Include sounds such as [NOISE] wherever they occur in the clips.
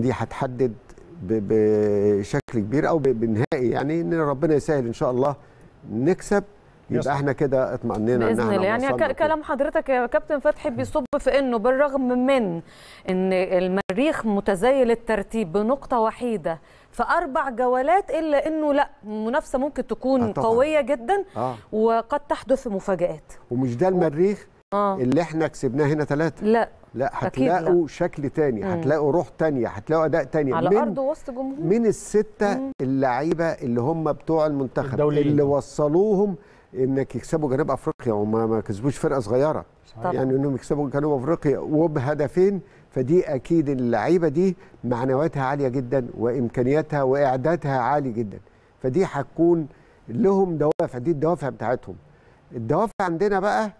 دي هتحدد بشكل كبير أو بنهائي. يعني إن ربنا يسهل إن شاء الله نكسب. يبقى إحنا كده اطمأنينا إن بإذن إحنا الله. يعني كلام حضرتك يا كابتن فتحي بيصب في إنه بالرغم من إن المريخ متزايل الترتيب بنقطة وحيدة في أربع جولات إلا إنه لأ المنافسه ممكن تكون آه طبعاً. قوية جدا آه. وقد تحدث مفاجآت. ومش ده المريخ آه اللي إحنا كسبناه هنا ثلاثة لا لا أكيد لا. هتلاقوا شكل تاني مم. هتلاقوا روح تانية هتلاقوا أداء تاني على من أرض وسط جمهور من الستة مم. اللعيبة اللي هم بتوع المنتخب الدوليين. اللي وصلوهم إنك يكسبوا جنوب أفريقيا وما ما كسبوش فرقة صغيرة طبعاً. يعني إنهم يكسبوا جنوب أفريقيا وبهدفين فدي أكيد اللعيبة دي معنوياتها عالية جدا وإمكانياتها وإعدادها عالي جدا فدي هتكون لهم دوافع دي الدوافع بتاعتهم الدوافع عندنا بقى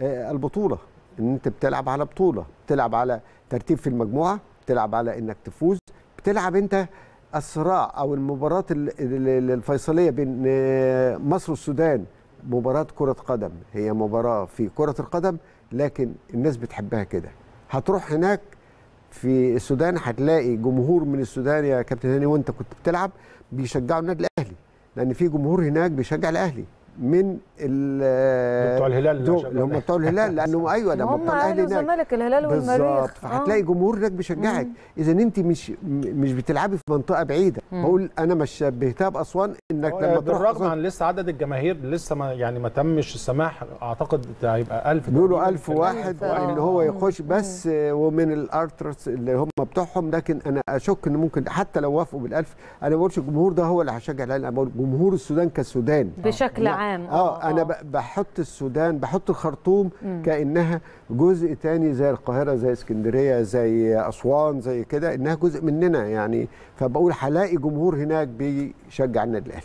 آه، البطولة. إن أنت بتلعب على بطولة. بتلعب على ترتيب في المجموعة. بتلعب على إنك تفوز. بتلعب أنت الصراع أو المباراة ال- ال- الفيصلية بين آه، مصر والسودان. مباراة كرة قدم. هي مباراة في كرة القدم لكن الناس بتحبها كده. هتروح هناك في السودان هتلاقي جمهور من السودان يا كابتن هاني وأنت كنت بتلعب بيشجعوا النادي الأهلي. لأن في جمهور هناك بيشجع الأهلي. من ال بتوع الهلال اللي هم. بتوع الهلال لأنه [LAUGHS] أيوه لما هم الاهلي هناك. والزمالك الهلال بالظبط. والمريخ فهتلاقي جمهور هناك بيشجعك. إذا أنت مش مش بتلعبي في منطقة بعيدة مم. بقول أنا مش شبهتها بأسوان إنك هو لما تروح بالرغم عن لسه عدد الجماهير لسه ما يعني ما تمش السماح أعتقد هيبقى 1000 بيقولوا تقريباً ألف في واحد ألف، آه. ان هو يخش بس آه، ومن الأرترس اللي هم بتوعهم. لكن أنا أشك ان ممكن حتى لو وافقوا بالألف أنا ما بقولش الجمهور ده هو اللي هشجع الاهلي أنا بقول جمهور السودان كالسودان بشكل لا. عام. آه أنا ب- بحط السودان بحط الخرطوم مم. كإنها جزء تاني زي القاهرة زي اسكندرية زي أسوان زي كده إنها جزء مننا يعني. فبقول هلاقي جمهور هناك بيشجع النادي الاهلي